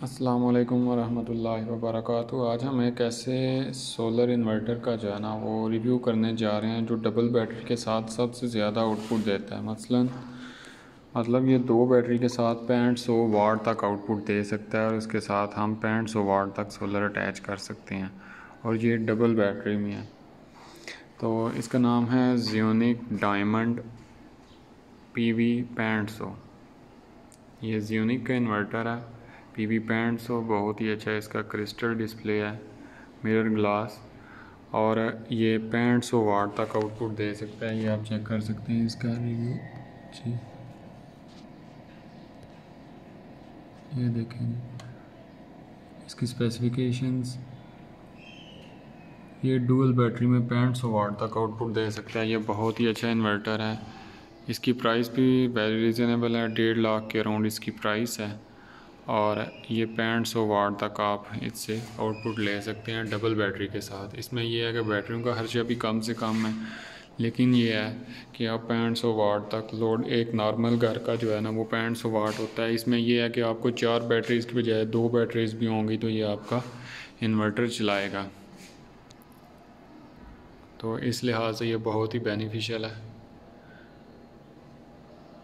السلام علیکم ورحمۃ اللہ وبرکاتہ۔ آج ہم ایک ایسے سولر انورٹر کا جو ہے نا، وہ ریویو کرنے جا رہے ہیں جو ڈبل بیٹری کے ساتھ سب سے زیادہ آؤٹ پٹ دیتا ہے۔ مثلا مطلب یہ دو بیٹری کے ساتھ پینٹ سو واٹ تک آؤٹ پٹ دے سکتا ہے اور اس کے ساتھ ہم پینٹ سو واٹ تک سولر اٹیچ کر سکتے ہیں۔ اور یہ ڈبل بیٹری میں ہے۔ تو اس کا نام ہے زیونک ڈائمنڈ پی وی پینٹ سو یہ زیونک کا انورٹر ہے۔ پی وی پینٹ سو بہت ہی اچھا ہے، اس کا کرسٹل ڈسپلے ہے میرر گلاس اور یہ پینٹ سو واٹ تک آؤٹ پٹ دے سکتا ہے، یہ آپ چیک کر سکتے ہیں اس کا ریویو جی۔ یہ دیکھیں۔ اس کی اسپیسیفکیشنز یہ ڈوئل بیٹری میں پینٹ سو واٹ تک آؤٹ پٹ دے سکتا ہے، یہ بہت ہی اچھا انورٹر ہے۔ اس کی پرائس بھی ویری ریزنیبل ہے، ڈیڑھ لاکھ کے اراؤنڈ اس کی پرائس ہے۔ اور یہ پینٹ سو واٹ تک آپ اس سے آؤٹ پٹ لے سکتے ہیں ڈبل بیٹری کے ساتھ۔ اس میں یہ ہے کہ بیٹریوں کا خرچہ بھی کم سے کم ہے۔ لیکن یہ ہے کہ آپ پینٹ سو واٹ تک لوڈ ایک نارمل گھر کا جو ہے نا وہ پینٹ سو واٹ ہوتا ہے۔ اس میں یہ ہے کہ آپ کو چار بیٹریز کی بجائے دو بیٹریز بھی ہوں گی تو یہ آپ کا انورٹر چلائے گا۔ تو اس لحاظ سے یہ بہت ہی بینیفیشیل ہے۔